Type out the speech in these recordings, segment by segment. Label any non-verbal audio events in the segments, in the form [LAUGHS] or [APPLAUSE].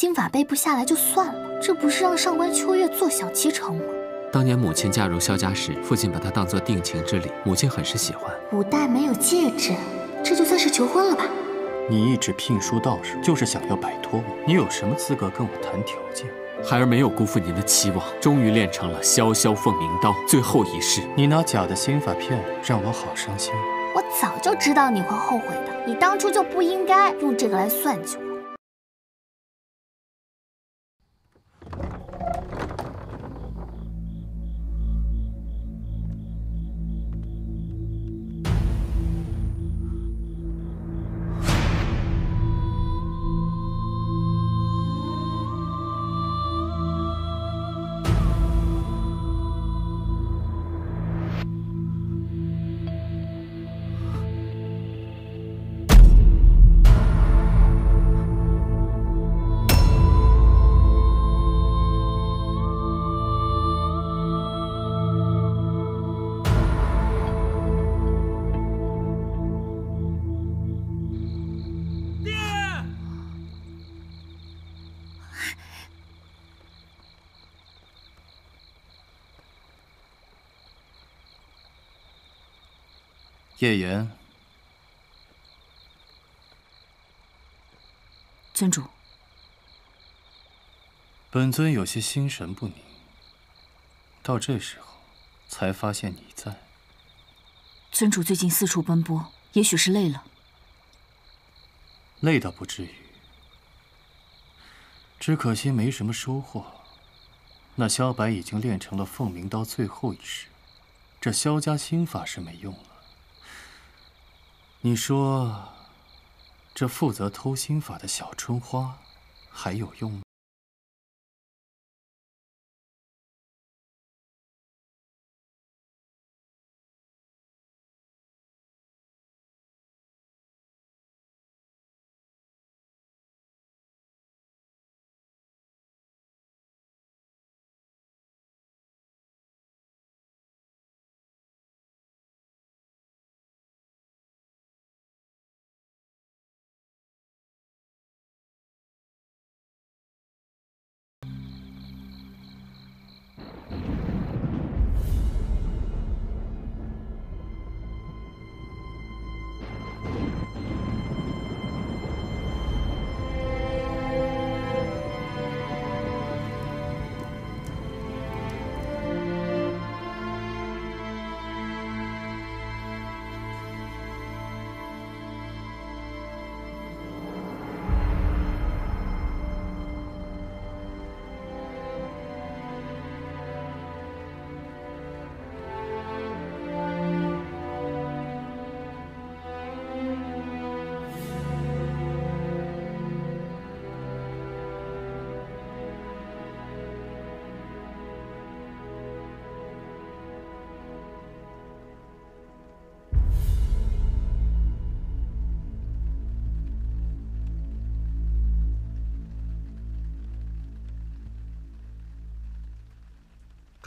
心法背不下来就算了，这不是让上官秋月坐享其成吗？当年母亲嫁入萧家时，父亲把她当做定情之礼，母亲很是喜欢。古代没有戒指，这就算是求婚了吧？你一直聘书道士，就是想要摆脱我？你有什么资格跟我谈条件？孩儿没有辜负您的期望，终于练成了潇潇凤鸣刀最后一式。你拿假的心法骗我，让我好伤心。我早就知道你会后悔的，你当初就不应该用这个来算计我。叶言，尊主，本尊有些心神不宁。到这时候，才发现你在。尊主最近四处奔波，也许是累了。累倒不至于，只可惜没什么收获。那萧白已经练成了凤鸣刀最后一式，这萧家心法是没用了。你说，这负责偷心法的小春花还有用吗？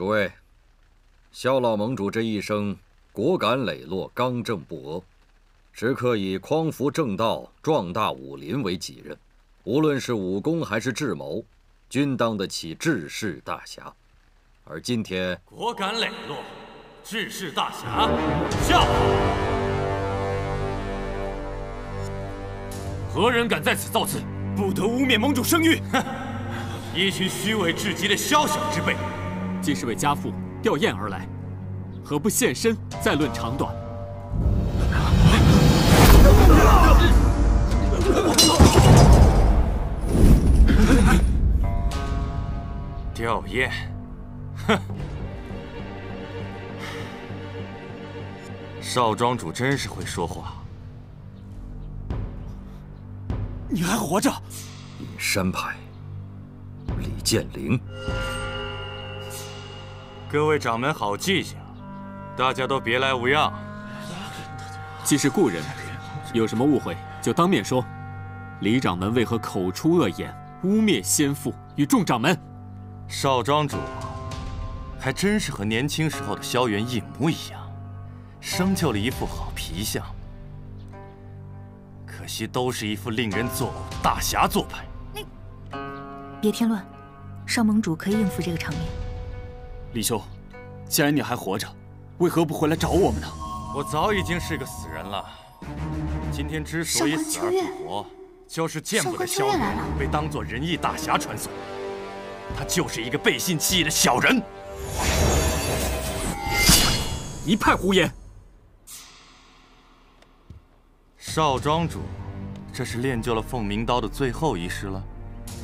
诸位，萧老盟主这一生果敢磊落，刚正不阿，时刻以匡扶正道、壮大武林为己任。无论是武功还是智谋，均当得起治世大侠。而今天，果敢磊落，治世大侠，笑！何人敢在此造次？不得污蔑盟主声誉！哼，[LAUGHS] 一群虚伪至极的宵小之辈！既是为家父吊唁而来，何不现身再论长短？吊唁，哼！少庄主真是会说话。你还活着？隐山派，李建林。各位掌门好记性，大家都别来无恙。既是故人，有什么误会就当面说。李掌门为何口出恶言，污蔑先父与众掌门？少庄主，还真是和年轻时候的萧元一模一样，生就了一副好皮相。可惜都是一副令人作呕的大侠做派。你，别添乱，少盟主可以应付这个场面。李兄，既然你还活着，为何不回来找我们呢？我早已经是个死人了。今天之所以死而复活，就是见不得萧远被当做仁义大侠传送。他就是一个背信弃义的小人，一派胡言！少庄主，这是练就了凤鸣刀的最后一式了。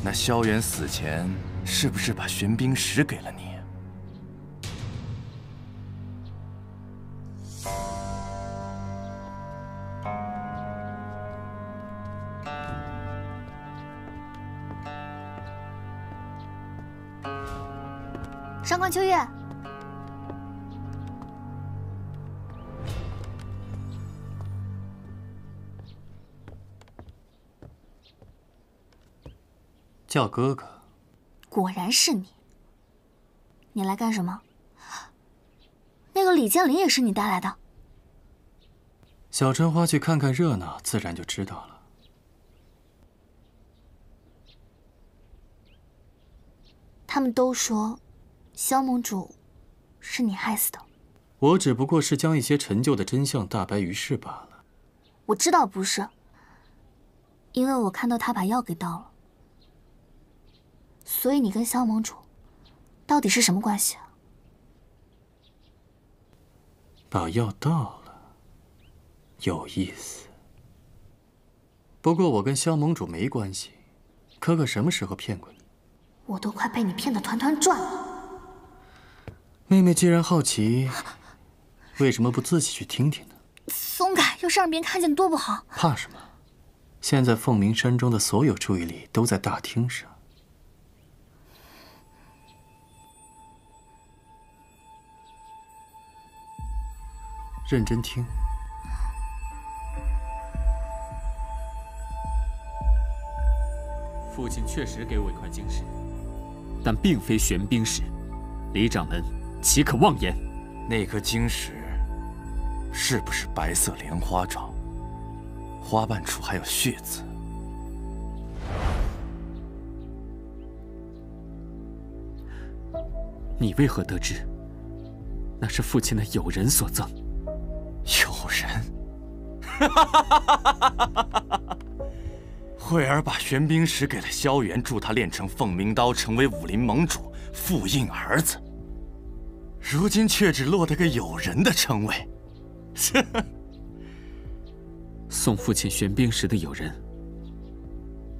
那萧远死前是不是把玄冰石给了你？秋月，叫哥哥。果然是你。你来干什么？那个李建林也是你带来的？小春花去看看热闹，自然就知道了。他们都说。萧盟主，是你害死的。我只不过是将一些陈旧的真相大白于世罢了。我知道不是，因为我看到他把药给倒了。所以你跟萧盟主，到底是什么关系啊？把药倒了，有意思。不过我跟萧盟主没关系，可可什么时候骗过你？我都快被你骗得团团转了。妹妹既然好奇，为什么不自己去听听呢？松开，要是让别人看见多不好。怕什么？现在凤鸣山中的所有注意力都在大厅上，认真听。父亲确实给我一块晶石，但并非玄冰石。李掌门。岂可妄言？那颗晶石是不是白色莲花状？花瓣处还有血渍。你为何得知？那是父亲的友人所赠。友人？[LAUGHS] 慧儿把玄冰石给了萧元，助他练成凤鸣刀，成为武林盟主，复印儿子。如今却只落得个友人的称谓，[LAUGHS] 送父亲玄冰石的友人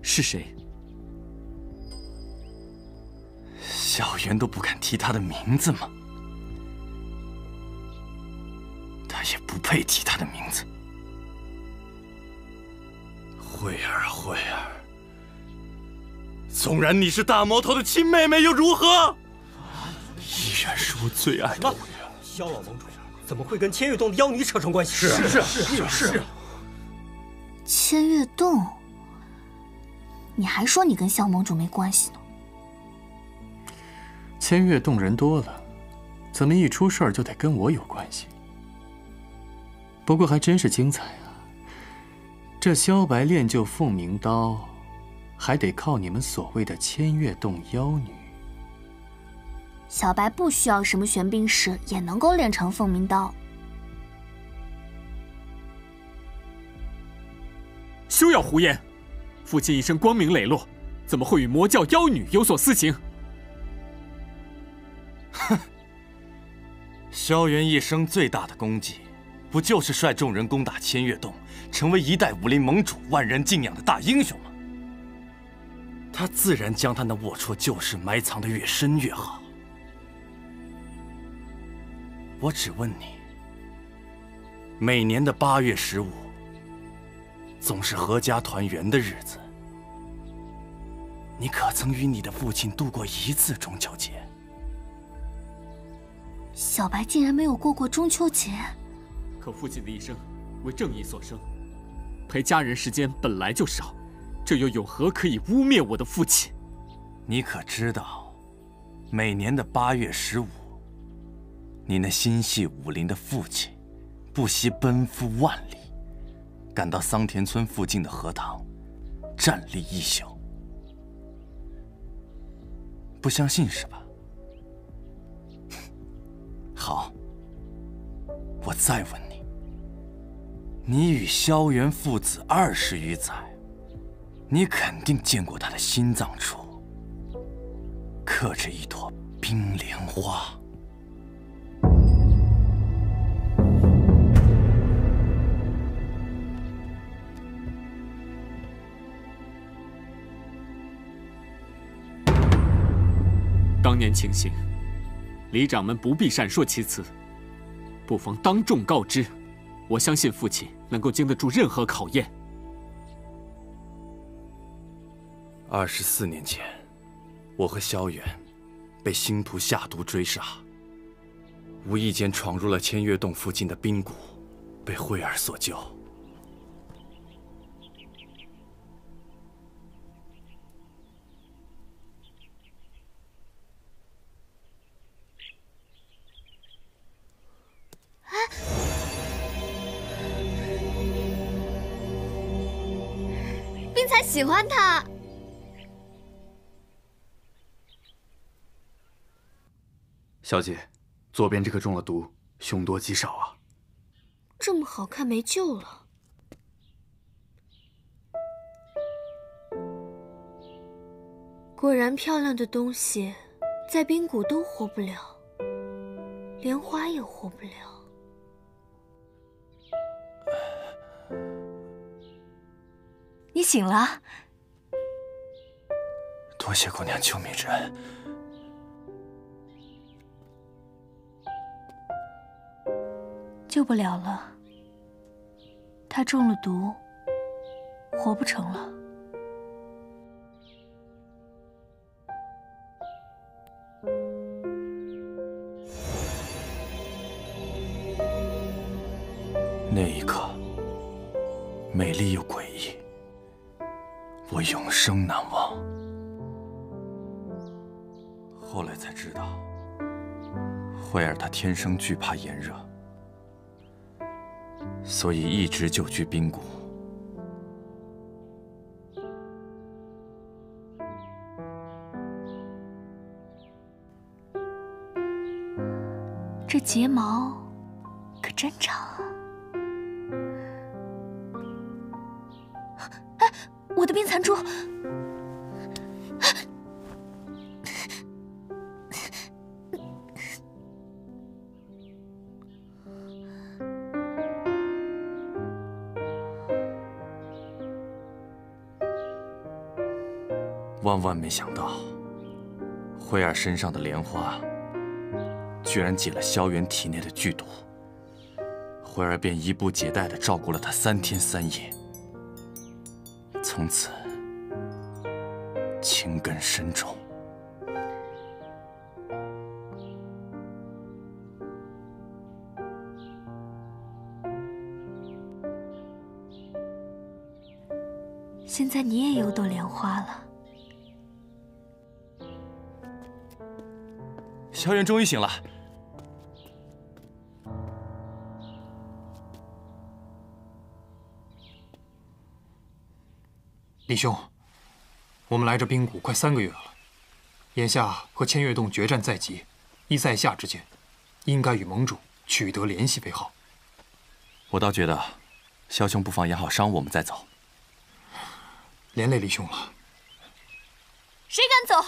是谁？小元都不敢提他的名字吗？他也不配提他的名字。慧儿，慧儿，纵然你是大魔头的亲妹妹，又如何？依然是我最爱的。萧老盟主怎么会跟千月洞的妖女扯上关系？是是是是。千月洞，你还说你跟萧盟主没关系呢？千月洞人多了，怎么一出事儿就得跟我有关系？不过还真是精彩啊！这萧白练就凤鸣刀，还得靠你们所谓的千月洞妖女。小白不需要什么玄冰石，也能够练成凤鸣刀。休要胡言！父亲一生光明磊落，怎么会与魔教妖女有所私情？哼！萧元一生最大的功绩，不就是率众人攻打千月洞，成为一代武林盟主、万人敬仰的大英雄吗？他自然将他那龌龊旧事埋藏的越深越好。我只问你：每年的八月十五，总是阖家团圆的日子，你可曾与你的父亲度过一次中秋节？小白竟然没有过过中秋节。可父亲的一生为正义所生，陪家人时间本来就少，这又有何可以污蔑我的父亲？你可知道，每年的八月十五？你那心系武林的父亲，不惜奔赴万里，赶到桑田村附近的荷塘，站立一宿。不相信是吧？[LAUGHS] 好，我再问你：你与萧元父子二十余载，你肯定见过他的心脏处刻着一朵冰莲花。当年情形，李掌门不必闪烁其词，不妨当众告知。我相信父亲能够经得住任何考验。二十四年前，我和萧远被星图下毒追杀，无意间闯入了千月洞附近的冰谷，被慧儿所救。冰才喜欢他。小姐，左边这个中了毒，凶多吉少啊。这么好看，没救了。果然漂亮的东西，在冰谷都活不了，莲花也活不了。醒了，多谢姑娘救命之恩。救不了了。他中了毒，活不成了。那一刻，美丽又诡异，我永生难忘。后来才知道，慧儿她天生惧怕炎热，所以一直久居冰谷。这睫毛可真长啊！的冰蚕珠！万万没想到，慧儿身上的莲花，居然解了萧元体内的剧毒。慧儿便衣不解带的照顾了他三天三夜，从此情根深重。现在你也有朵莲花了。小远终于醒了。兄，我们来这冰谷快三个月了，眼下和千月洞决战在即，依在下之见，应该与盟主取得联系为好。我倒觉得，萧兄不妨养好伤，我们再走。连累李兄了。谁敢走？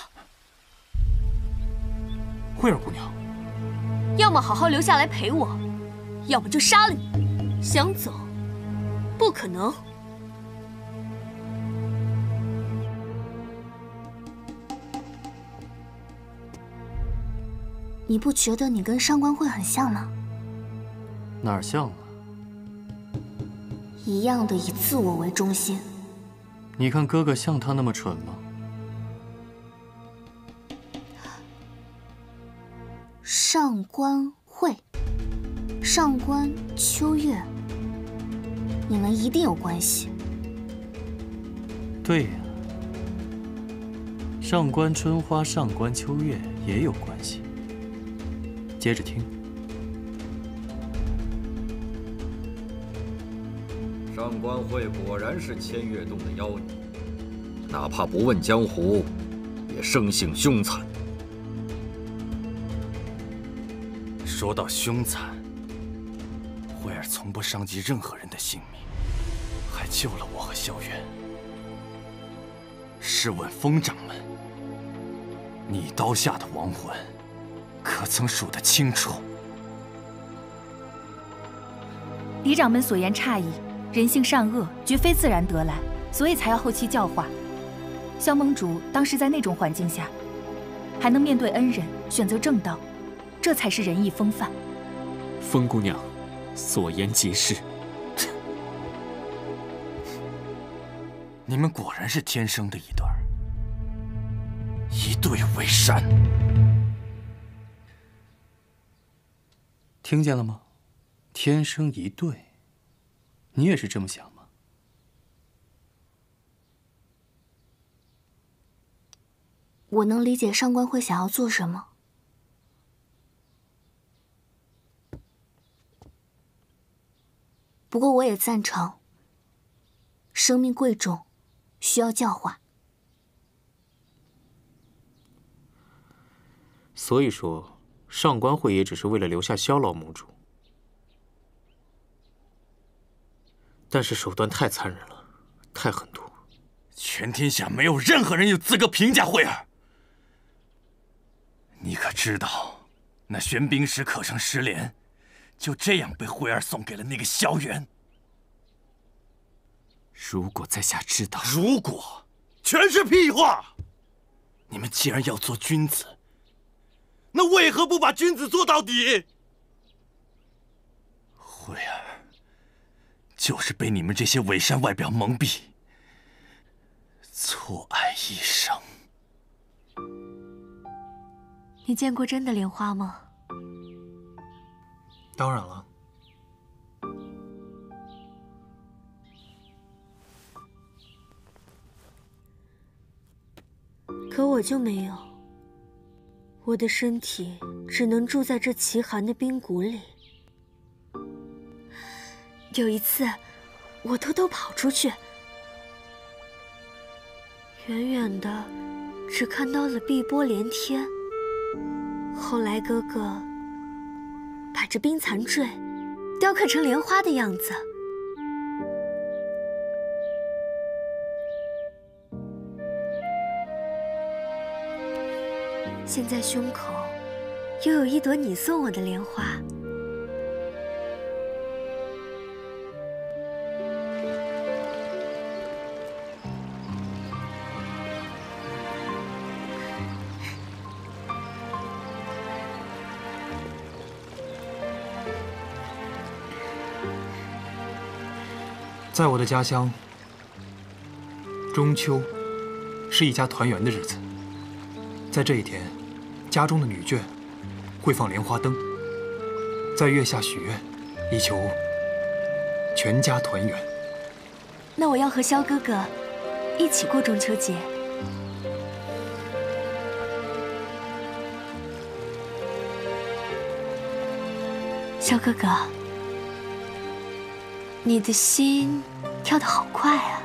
慧儿姑娘，要么好好留下来陪我，要么就杀了你。想走，不可能。你不觉得你跟上官慧很像吗？哪儿像了？一样的以自我为中心。你看哥哥像他那么蠢吗？上官慧，上官秋月，你们一定有关系。对呀，上官春花、上官秋月也有关系。接着听。上官慧果然是千月洞的妖女，哪怕不问江湖，也生性凶残。说到凶残，慧儿从不伤及任何人的性命，还救了我和萧远。试问风掌门，你刀下的亡魂？可曾数得清楚？李掌门所言差矣，人性善恶绝非自然得来，所以才要后期教化。萧盟主当时在那种环境下，还能面对恩人，选择正道，这才是仁义风范。风姑娘，所言极是。你们果然是天生的一对儿，一对为山。听见了吗？天生一对，你也是这么想吗？我能理解上官会想要做什么，不过我也赞成，生命贵重，需要教化。所以说，上官慧也只是为了留下萧老盟主，但是手段太残忍了，太狠毒。全天下没有任何人有资格评价慧儿。你可知道，那玄冰石刻成石莲，就这样被慧儿送给了那个萧元。如果在下知道，如果全是屁话。你们既然要做君子，那为何不把君子做到底？慧儿，就是被你们这些伪善外表蒙蔽，错爱一生。你见过真的莲花吗？当然了。可我就没有。我的身体只能住在这奇寒的冰谷里。有一次，我偷偷跑出去，远远的只看到了碧波连天。后来哥哥把这冰残坠雕刻成莲花的样子，现在胸口又有一朵你送我的莲花。在我的家乡，中秋是一家团圆的日子。在这一天，家中的女眷会放莲花灯，在月下许愿，以求全家团圆。那我要和萧哥哥一起过中秋节。萧哥哥，你的心跳得好快啊！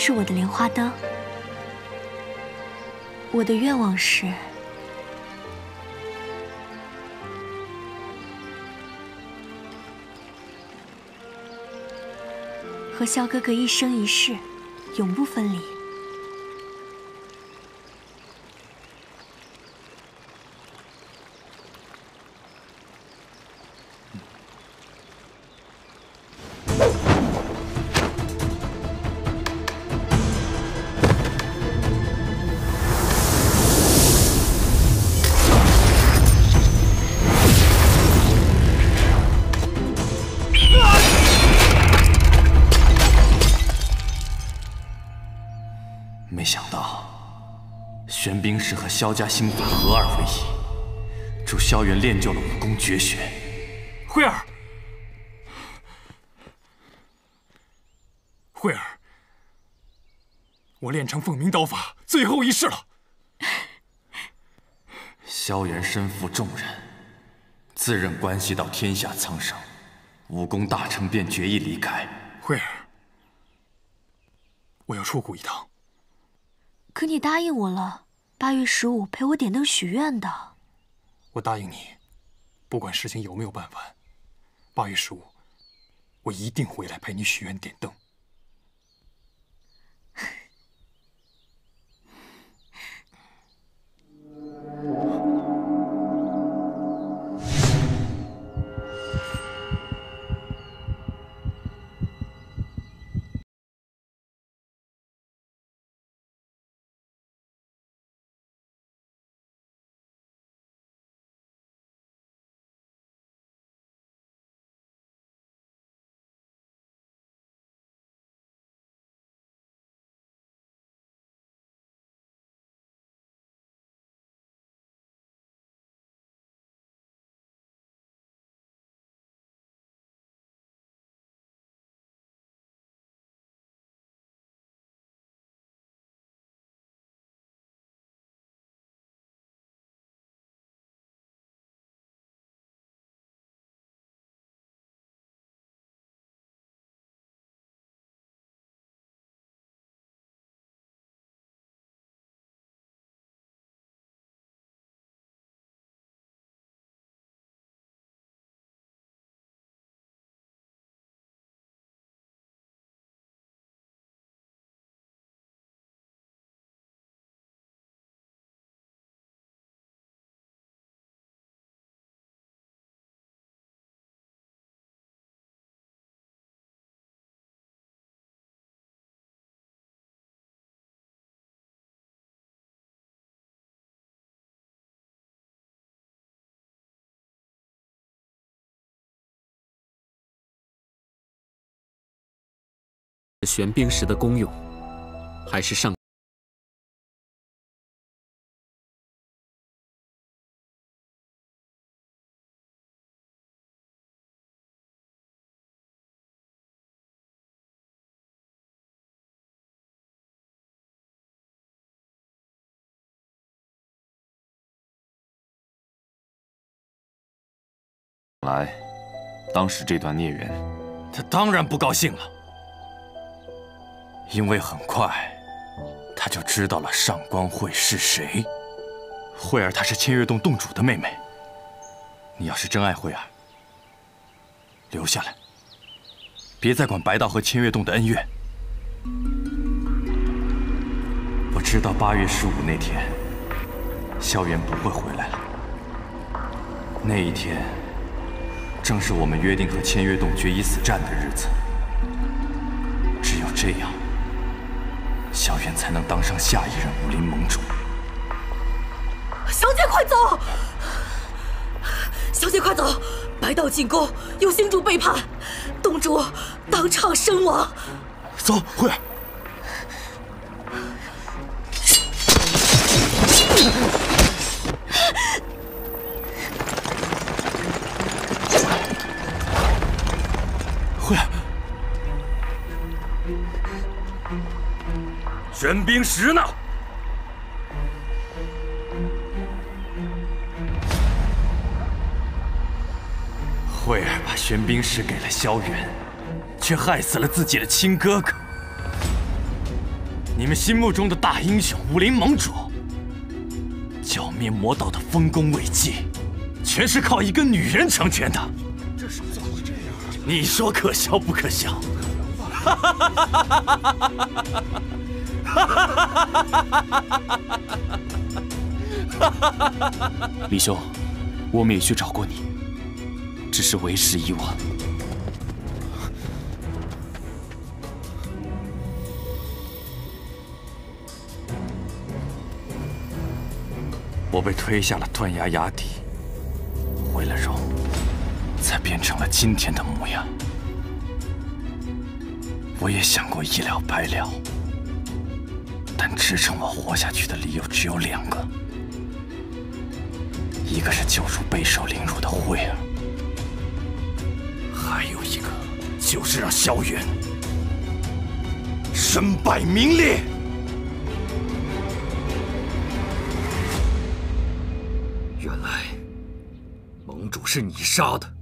是我的莲花灯，我的愿望是和萧哥哥一生一世，永不分离。萧家心法合二为一，助萧元练就了武功绝学。慧儿，慧儿，我练成凤鸣刀法最后一式了。萧元身负重任，自认关系到天下苍生，武功大成便决意离开。慧儿，我要出谷一趟。可你答应我了，八月十五陪我点灯许愿的。我答应你，不管事情有没有办完，八月十五，我一定回来陪你许愿点灯。[LAUGHS] 玄冰石的功用，还是上。来，当时这段孽缘，他当然不高兴了。因为很快，他就知道了上官慧是谁。慧儿她是千月洞洞主的妹妹。你要是真爱慧儿，留下来，别再管白道和千月洞的恩怨。我知道八月十五那天，萧炎不会回来了。那一天，正是我们约定和千月洞决一死战的日子。只有这样。萧远才能当上下一任武林盟主。小姐快走！小姐快走！白道进宫，有星主背叛，东主当场身亡。走，慧儿。玄冰石呢？慧儿把玄冰石给了萧远，却害死了自己的亲哥哥。你们心目中的大英雄武林盟主，剿灭魔道的丰功伟绩，全是靠一个女人成全的。这怎么会这样？你说可笑不可笑？哈哈哈哈哈哈！哈 [LAUGHS] 李兄，我们也去找过你，只是为时已晚。我被推下了断崖崖底，毁了容，才变成了今天的模样。我也想过一了百了。支撑我活下去的理由只有两个，一个是救出备受凌辱的慧儿，还有一个就是让萧远身败名裂。原来盟主是你杀的，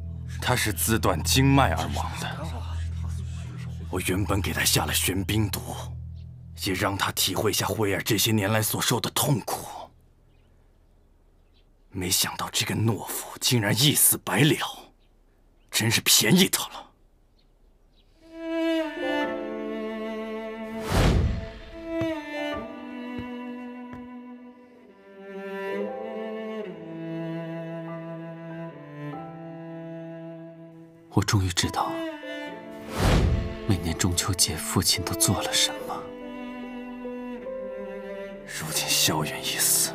他是自断经脉而亡的。我原本给他下了玄冰毒，也让他体会一下慧儿这些年来所受的痛苦。没想到这个懦夫竟然一死百了，真是便宜他了。我终于知道，每年中秋节父亲都做了什么。萧远已死，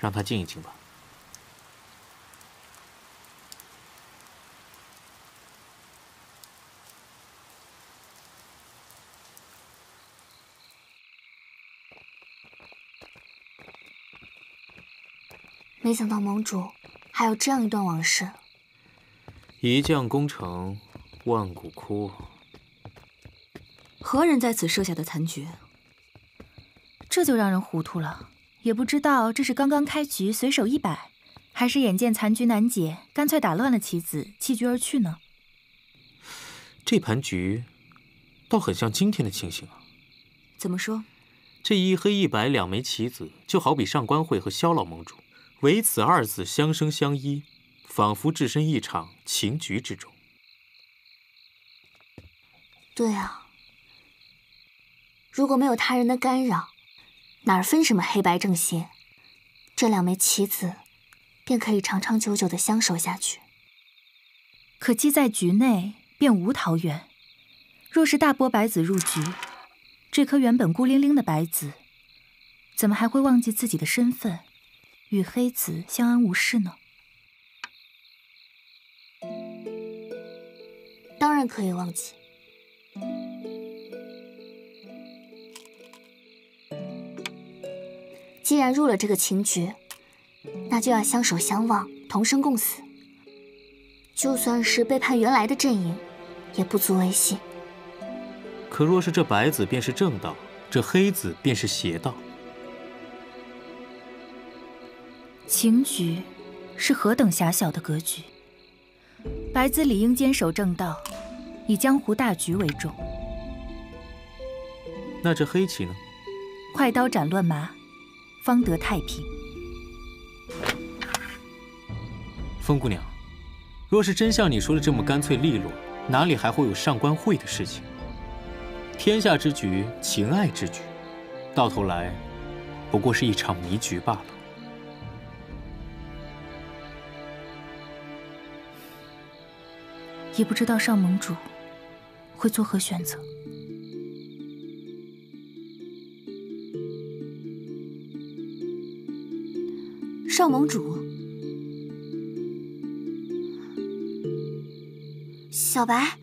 让他静一静吧。没想到盟主还有这样一段往事。一将功成万骨枯。何人在此设下的残局？这就让人糊涂了，也不知道这是刚刚开局随手一摆，还是眼见残局难解，干脆打乱了棋子，弃局而去呢？这盘局，倒很像今天的情形啊。怎么说？这一黑一白两枚棋子，就好比上官慧和萧老盟主，唯此二字相生相依，仿佛置身一场情局之中。对啊，如果没有他人的干扰，哪儿分什么黑白正邪？这两枚棋子便可以长长久久的相守下去。可既在局内，便无桃源。若是大波白子入局，这颗原本孤零零的白子，怎么还会忘记自己的身份，与黑子相安无事呢？当然可以忘记。既然入了这个情局，那就要相守相望，同生共死。就算是背叛原来的阵营，也不足为信。可若是这白子便是正道，这黑子便是邪道，情局是何等狭小的格局？白子理应坚守正道，以江湖大局为重。那这黑棋呢？快刀斩乱麻，方得太平。风姑娘，若是真像你说的这么干脆利落，哪里还会有上官慧的事情？天下之局，情爱之局，到头来不过是一场迷局罢了。也不知道上盟主会作何选择。赵盟主，小白。